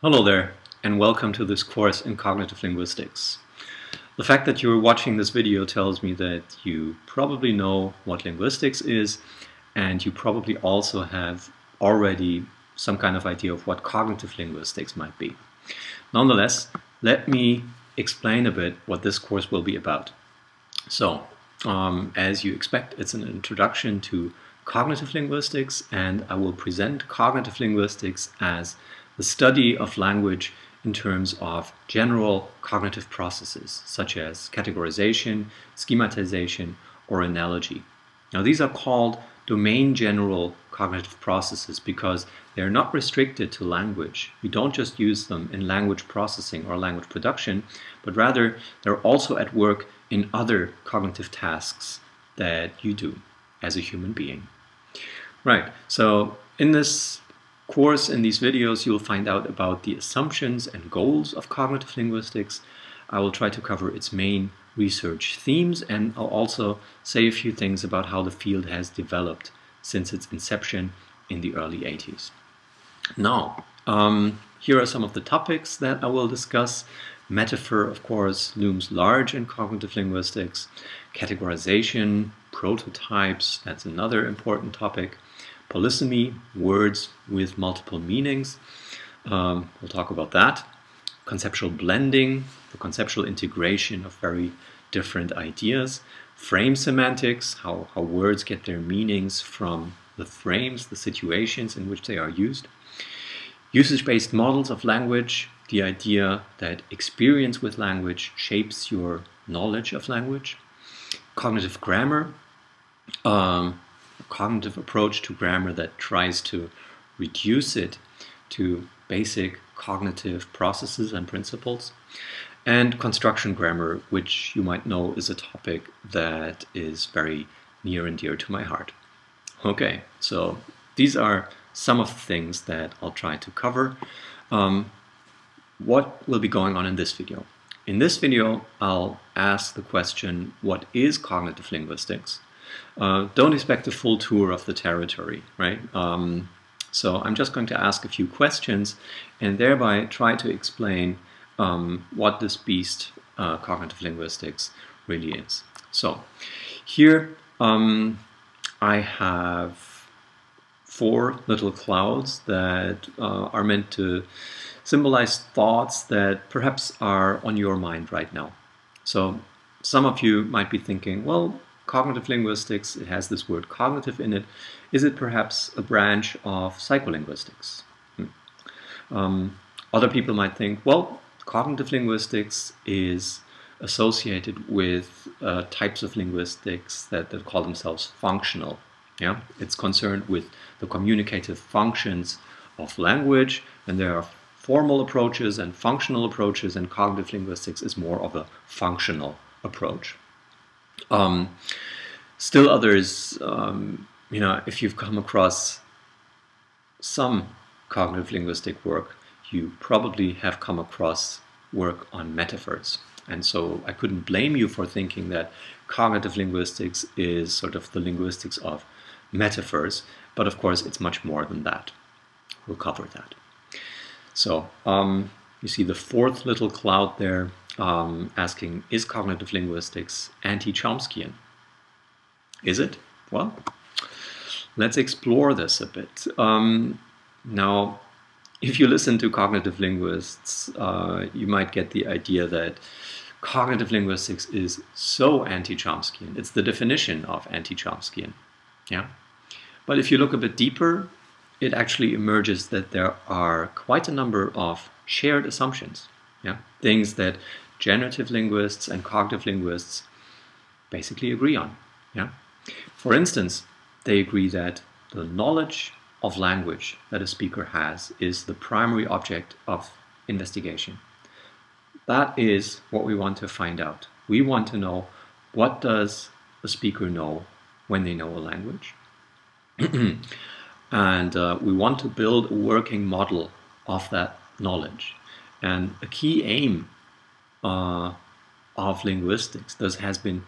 Hello there and welcome to this course in cognitive linguistics. The fact that you're watching this video tells me that you probably know what linguistics is and you probably also have already some kind of idea of what cognitive linguistics might be. Nonetheless, let me explain a bit what this course will be about. So, um, as you expect, it's an introduction to cognitive linguistics and I will present cognitive linguistics as the study of language in terms of general cognitive processes, such as categorization, schematization, or analogy. Now, these are called domain general cognitive processes because they're not restricted to language. We don't just use them in language processing or language production, but rather they're also at work in other cognitive tasks that you do as a human being. Right, so in this course, in these videos, you'll find out about the assumptions and goals of cognitive linguistics. I will try to cover its main research themes and I'll also say a few things about how the field has developed since its inception in the early 80s. Now, um, here are some of the topics that I will discuss. Metaphor, of course, looms large in cognitive linguistics. Categorization, prototypes, that's another important topic polysemy, words with multiple meanings. Um, we'll talk about that. Conceptual blending, the conceptual integration of very different ideas. Frame semantics, how, how words get their meanings from the frames, the situations in which they are used. Usage-based models of language, the idea that experience with language shapes your knowledge of language. Cognitive grammar, um, cognitive approach to grammar that tries to reduce it to basic cognitive processes and principles. And construction grammar, which you might know is a topic that is very near and dear to my heart. Okay, so these are some of the things that I'll try to cover. Um, what will be going on in this video? In this video, I'll ask the question, what is cognitive linguistics? Uh, don't expect a full tour of the territory, right? Um, so I'm just going to ask a few questions and thereby try to explain um, what this beast, uh, cognitive linguistics, really is. So here um, I have four little clouds that uh, are meant to symbolize thoughts that perhaps are on your mind right now. So some of you might be thinking, well, cognitive linguistics, it has this word cognitive in it. Is it perhaps a branch of psycholinguistics? Hmm. Um, other people might think, well, cognitive linguistics is associated with uh, types of linguistics that, that call themselves functional. Yeah, It's concerned with the communicative functions of language, and there are formal approaches and functional approaches, and cognitive linguistics is more of a functional approach. Um, still others, um, you know, if you've come across some cognitive linguistic work, you probably have come across work on metaphors. And so I couldn't blame you for thinking that cognitive linguistics is sort of the linguistics of metaphors, but of course it's much more than that. We'll cover that. So um, you see the fourth little cloud there um, asking, is cognitive linguistics anti-Chomskyan? Is it? Well, let's explore this a bit. Um, now, if you listen to cognitive linguists, uh, you might get the idea that cognitive linguistics is so anti-Chomskyan. It's the definition of anti-Chomskyan. Yeah? But if you look a bit deeper, it actually emerges that there are quite a number of shared assumptions. Yeah? Things that generative linguists and cognitive linguists basically agree on. Yeah? For instance, they agree that the knowledge of language that a speaker has is the primary object of investigation. That is what we want to find out. We want to know what does a speaker know when they know a language. and uh, we want to build a working model of that knowledge. And a key aim uh, of linguistics. This has been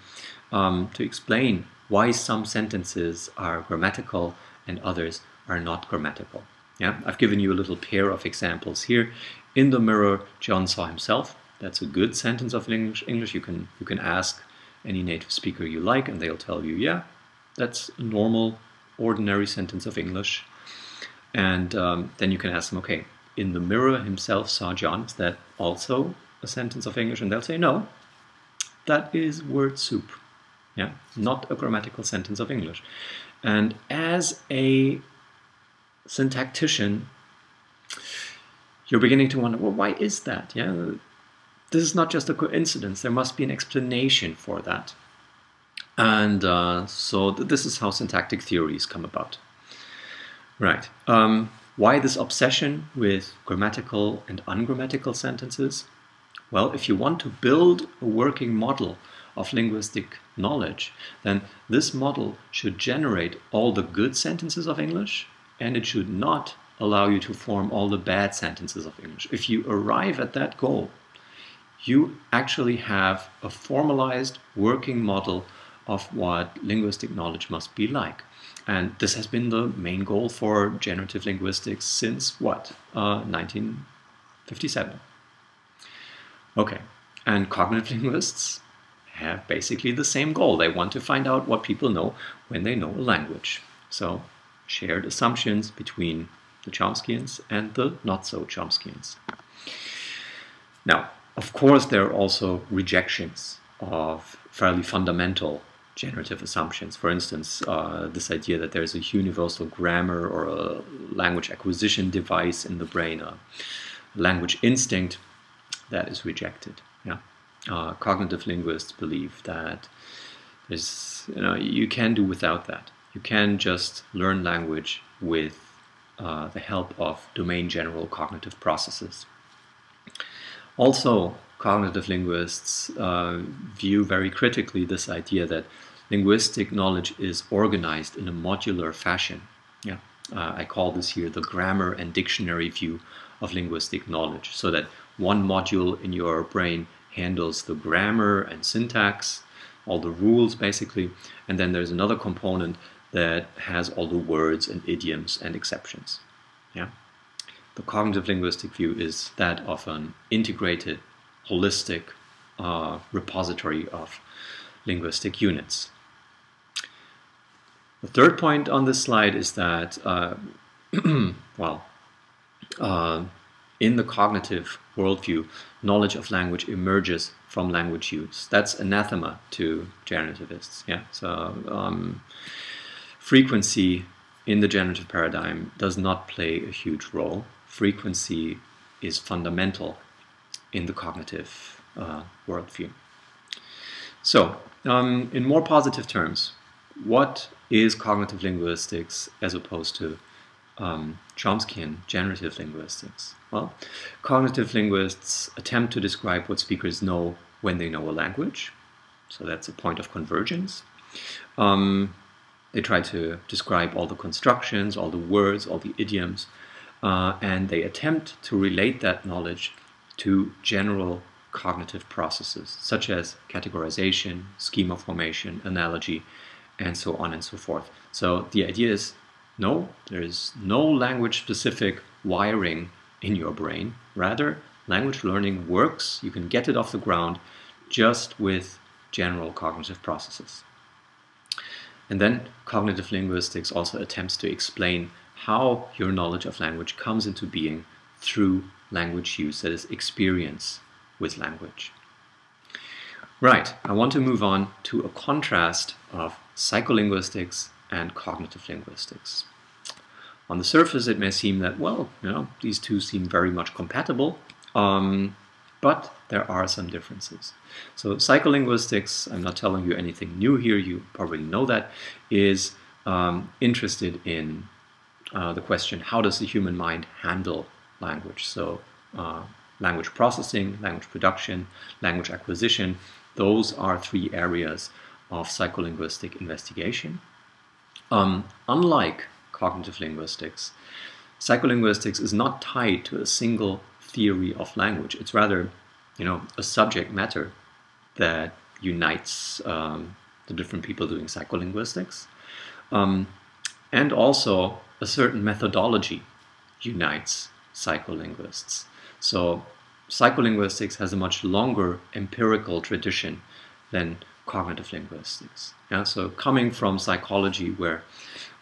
um, to explain why some sentences are grammatical and others are not grammatical. Yeah, I've given you a little pair of examples here. In the mirror, John saw himself. That's a good sentence of English. English. You can you can ask any native speaker you like, and they'll tell you, yeah, that's a normal, ordinary sentence of English. And um, then you can ask them, okay, in the mirror himself saw John. Is that also a sentence of English? And they'll say, no, that is word soup. Yeah, not a grammatical sentence of English. And as a syntactician, you're beginning to wonder, well, why is that? Yeah, this is not just a coincidence. There must be an explanation for that. And uh, so th this is how syntactic theories come about. Right. Um, why this obsession with grammatical and ungrammatical sentences? Well, if you want to build a working model of linguistic knowledge, then this model should generate all the good sentences of English and it should not allow you to form all the bad sentences of English. If you arrive at that goal, you actually have a formalized working model of what linguistic knowledge must be like. And this has been the main goal for generative linguistics since what? Uh, 1957. Okay, and cognitive linguists have basically the same goal. They want to find out what people know when they know a language. So shared assumptions between the Chomskyans and the not-so-Chomskyians. Now, of course, there are also rejections of fairly fundamental generative assumptions. For instance, uh, this idea that there's a universal grammar or a language acquisition device in the brain, a language instinct, that is rejected. Yeah, uh, cognitive linguists believe that there's, you know, you can do without that. You can just learn language with uh, the help of domain general cognitive processes. Also, cognitive linguists uh, view very critically this idea that linguistic knowledge is organized in a modular fashion. Yeah, uh, I call this here the grammar and dictionary view of linguistic knowledge, so that one module in your brain handles the grammar and syntax, all the rules basically, and then there's another component that has all the words and idioms and exceptions. Yeah. The cognitive linguistic view is that of an integrated, holistic uh, repository of linguistic units. The third point on this slide is that, uh, well, uh, in the cognitive worldview, knowledge of language emerges from language use. That's anathema to generativists. Yeah, so um, frequency in the generative paradigm does not play a huge role. Frequency is fundamental in the cognitive uh, worldview. So, um, in more positive terms, what is cognitive linguistics as opposed to um, Chomskyan generative linguistics? Well, cognitive linguists attempt to describe what speakers know when they know a language. So that's a point of convergence. Um, they try to describe all the constructions, all the words, all the idioms, uh, and they attempt to relate that knowledge to general cognitive processes, such as categorization, schema formation, analogy, and so on and so forth. So the idea is no, there is no language-specific wiring in your brain. Rather, language learning works, you can get it off the ground just with general cognitive processes. And then cognitive linguistics also attempts to explain how your knowledge of language comes into being through language use, that is experience with language. Right, I want to move on to a contrast of psycholinguistics and cognitive linguistics. On the surface, it may seem that, well, you know, these two seem very much compatible, um, but there are some differences. So psycholinguistics, I'm not telling you anything new here, you probably know that, is um, interested in uh, the question, how does the human mind handle language? So uh, language processing, language production, language acquisition, those are three areas of psycholinguistic investigation. Um, unlike cognitive linguistics. Psycholinguistics is not tied to a single theory of language. It's rather, you know, a subject matter that unites um, the different people doing psycholinguistics, um, and also a certain methodology unites psycholinguists. So psycholinguistics has a much longer empirical tradition than cognitive linguistics. Yeah, so coming from psychology where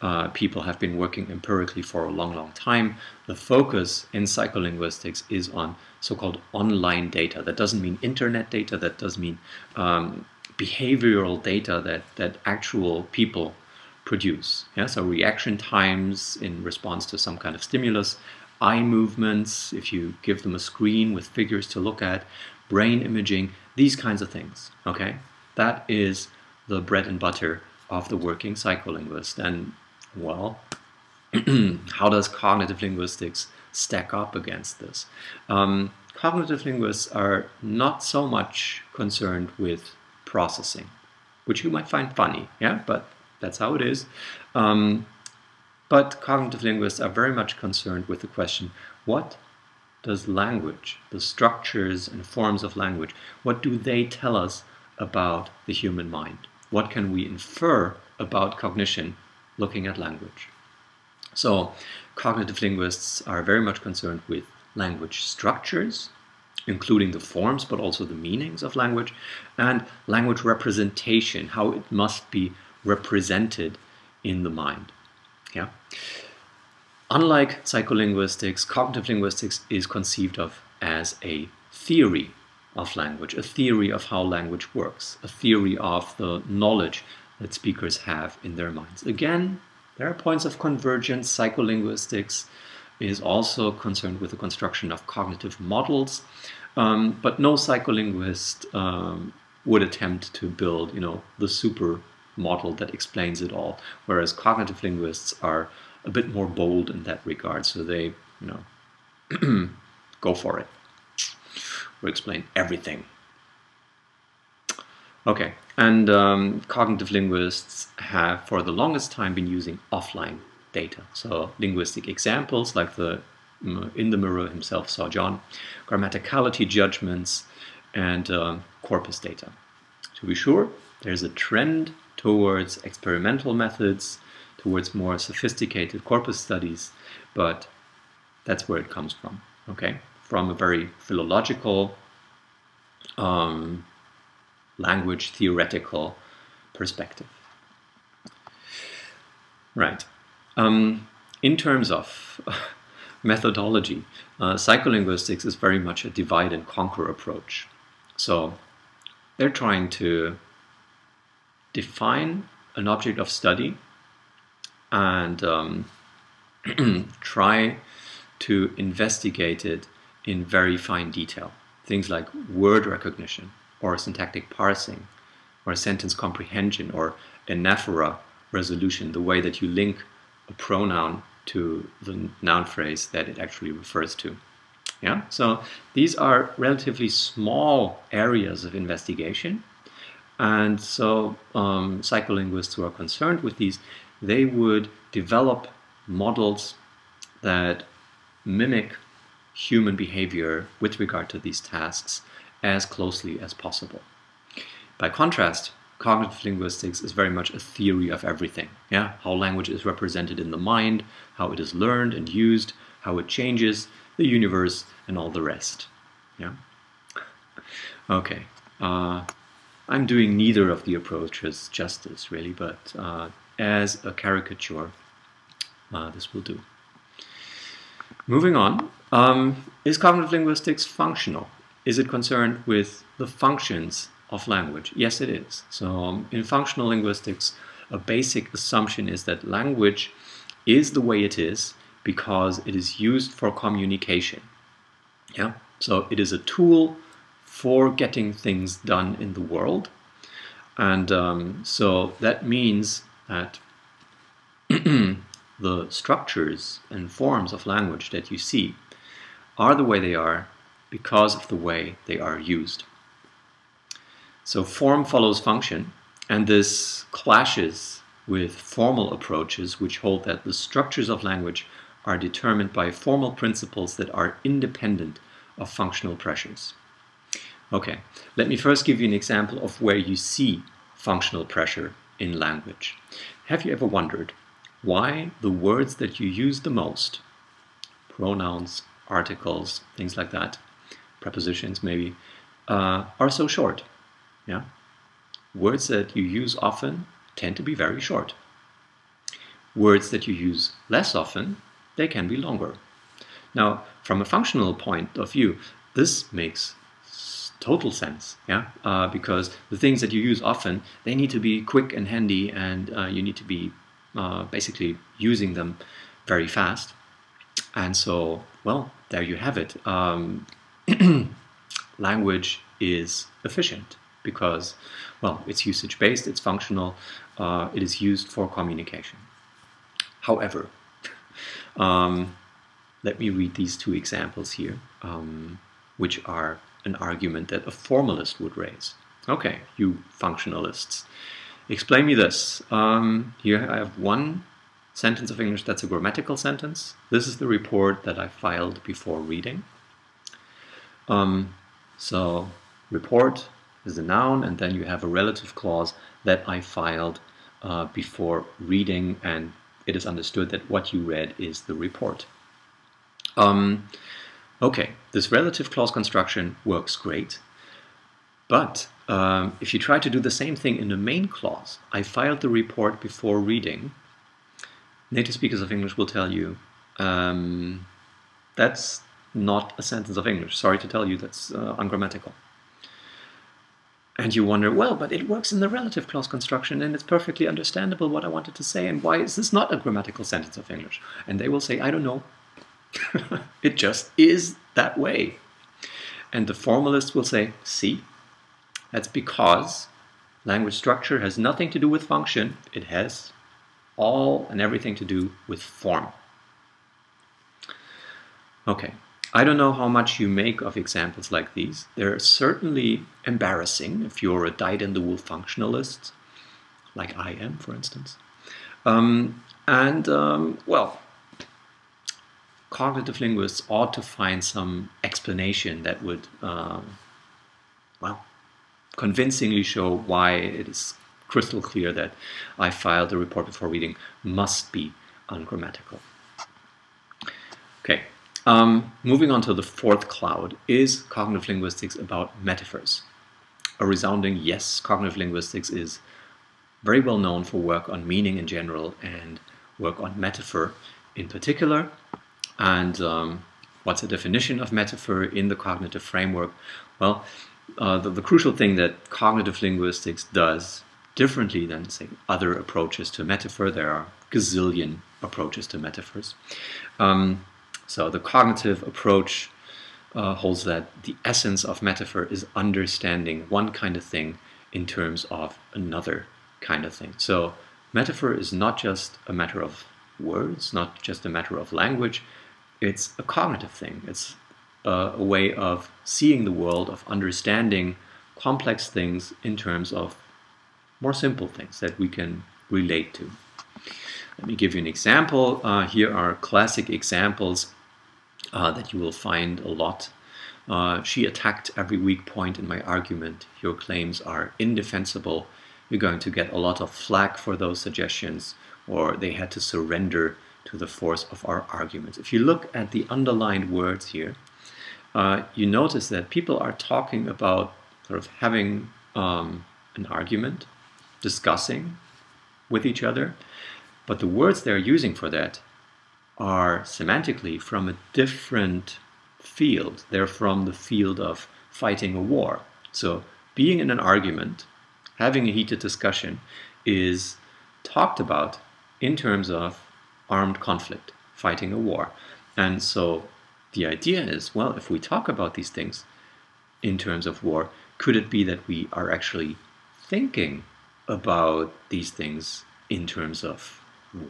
uh, people have been working empirically for a long, long time, the focus in psycholinguistics is on so-called online data. That doesn't mean internet data, that does mean um, behavioral data that, that actual people produce. Yeah, so reaction times in response to some kind of stimulus, eye movements, if you give them a screen with figures to look at, brain imaging, these kinds of things. Okay, that is the bread and butter of the working psycholinguist. And well, how does cognitive linguistics stack up against this? Um, cognitive linguists are not so much concerned with processing, which you might find funny, yeah, but that's how it is. Um, but cognitive linguists are very much concerned with the question, what does language, the structures and forms of language, what do they tell us about the human mind? What can we infer about cognition looking at language? So cognitive linguists are very much concerned with language structures, including the forms but also the meanings of language, and language representation, how it must be represented in the mind. Yeah. Unlike psycholinguistics, cognitive linguistics is conceived of as a theory of language, a theory of how language works, a theory of the knowledge that speakers have in their minds. Again, there are points of convergence. Psycholinguistics is also concerned with the construction of cognitive models, um, but no psycholinguist um, would attempt to build, you know, the super model that explains it all, whereas cognitive linguists are a bit more bold in that regard. So they, you know, go for it. We explain everything. Okay, and um, cognitive linguists have for the longest time been using offline data. So linguistic examples like the in the mirror himself saw John, grammaticality judgments, and uh, corpus data. To be sure, there's a trend towards experimental methods, towards more sophisticated corpus studies, but that's where it comes from, okay? From a very philological, um, language theoretical perspective. Right. Um, in terms of methodology, uh, psycholinguistics is very much a divide and conquer approach. So they're trying to define an object of study and um, try to investigate it in very fine detail. Things like word recognition or syntactic parsing or sentence comprehension or anaphora resolution, the way that you link a pronoun to the noun phrase that it actually refers to. Yeah, so these are relatively small areas of investigation and so um, psycholinguists who are concerned with these, they would develop models that mimic human behavior with regard to these tasks as closely as possible. By contrast, cognitive linguistics is very much a theory of everything. Yeah, how language is represented in the mind, how it is learned and used, how it changes, the universe, and all the rest. Yeah. Okay. Uh, I'm doing neither of the approaches justice, really, but uh, as a caricature, uh, this will do. Moving on, um, is cognitive linguistics functional? Is it concerned with the functions of language? Yes, it is. So um, in functional linguistics, a basic assumption is that language is the way it is because it is used for communication. Yeah. So it is a tool for getting things done in the world. And um, so that means that the structures and forms of language that you see are the way they are because of the way they are used. So form follows function, and this clashes with formal approaches which hold that the structures of language are determined by formal principles that are independent of functional pressures. Okay, let me first give you an example of where you see functional pressure in language. Have you ever wondered why the words that you use the most pronouns, articles, things like that, prepositions maybe, uh, are so short. Yeah, Words that you use often tend to be very short. Words that you use less often, they can be longer. Now, from a functional point of view, this makes total sense, yeah, uh, because the things that you use often, they need to be quick and handy, and uh, you need to be uh, basically using them very fast. And so, well, there you have it. Um, language is efficient because, well, it's usage based, it's functional, uh, it is used for communication. However, um, let me read these two examples here, um, which are an argument that a formalist would raise. Okay, you functionalists, explain me this. Um, here I have one sentence of English that's a grammatical sentence. This is the report that I filed before reading. Um, so report is a noun, and then you have a relative clause that I filed uh, before reading, and it is understood that what you read is the report. Um, okay, this relative clause construction works great, but um, if you try to do the same thing in the main clause, I filed the report before reading, native speakers of English will tell you um, that's not a sentence of English. Sorry to tell you, that's uh, ungrammatical. And you wonder, well, but it works in the relative clause construction and it's perfectly understandable what I wanted to say and why is this not a grammatical sentence of English? And they will say, I don't know. it just is that way. And the formalist will say, see, that's because language structure has nothing to do with function. It has all and everything to do with form. Okay, I don't know how much you make of examples like these. They're certainly embarrassing if you're a dyed-in-the-wool functionalist, like I am, for instance. Um, and, um, well, cognitive linguists ought to find some explanation that would, um, well, convincingly show why it is crystal clear that I filed the report before reading must be ungrammatical. Okay, um, moving on to the fourth cloud, is cognitive linguistics about metaphors? A resounding yes, cognitive linguistics is very well known for work on meaning in general and work on metaphor in particular. And um, what's the definition of metaphor in the cognitive framework? Well, uh, the, the, crucial thing that cognitive linguistics does differently than, say, other approaches to metaphor, there are gazillion approaches to metaphors. Um, so the cognitive approach uh, holds that the essence of metaphor is understanding one kind of thing in terms of another kind of thing. So metaphor is not just a matter of words, not just a matter of language, it's a cognitive thing. It's a, a way of seeing the world, of understanding complex things in terms of more simple things that we can relate to. Let me give you an example. Uh, here are classic examples uh, that you will find a lot. Uh, she attacked every weak point in my argument. Your claims are indefensible. You're going to get a lot of flack for those suggestions, or they had to surrender to the force of our arguments. If you look at the underlined words here, uh, you notice that people are talking about sort of having um, an argument, discussing with each other, but the words they're using for that are semantically from a different field. They're from the field of fighting a war. So being in an argument, having a heated discussion is talked about in terms of armed conflict, fighting a war. And so the idea is, well, if we talk about these things in terms of war, could it be that we are actually thinking about these things in terms of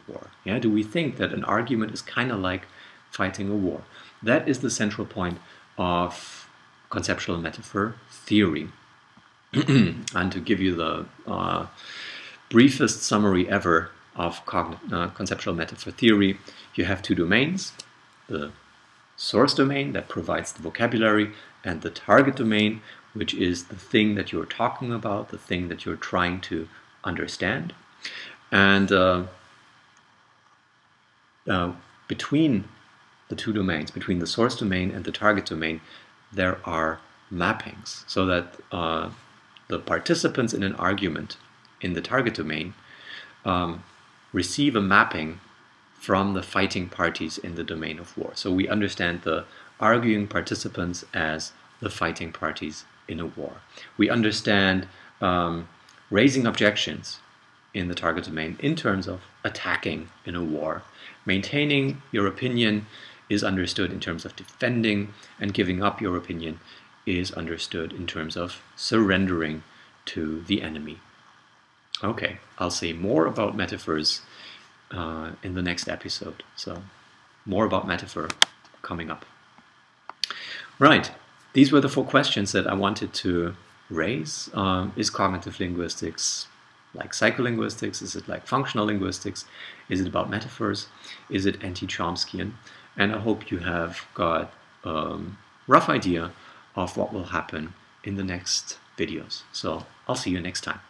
war? Yeah, do we think that an argument is kind of like fighting a war? That is the central point of conceptual metaphor theory. and to give you the uh, briefest summary ever of uh, conceptual metaphor theory, you have two domains, the source domain that provides the vocabulary and the target domain, which is the thing that you're talking about, the thing that you're trying to understand. And uh, uh, between the two domains, between the source domain and the target domain, there are mappings so that uh, the participants in an argument in the target domain um, receive a mapping from the fighting parties in the domain of war. So we understand the arguing participants as the fighting parties in a war. We understand um, raising objections in the target domain in terms of attacking in a war. Maintaining your opinion is understood in terms of defending, and giving up your opinion is understood in terms of surrendering to the enemy. Okay, I'll say more about metaphors uh, in the next episode. So, more about metaphor coming up. Right, these were the four questions that I wanted to raise. Um, is cognitive linguistics like psycholinguistics? Is it like functional linguistics? Is it about metaphors? Is it anti-Chomskyan? And I hope you have got a um, rough idea of what will happen in the next videos. So I'll see you next time.